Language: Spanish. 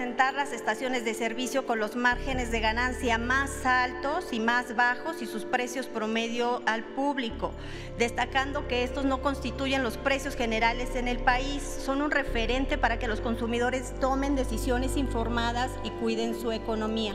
las estaciones de servicio con los márgenes de ganancia más altos y más bajos y sus precios promedio al público, destacando que estos no constituyen los precios generales en el país, son un referente para que los consumidores tomen decisiones informadas y cuiden su economía.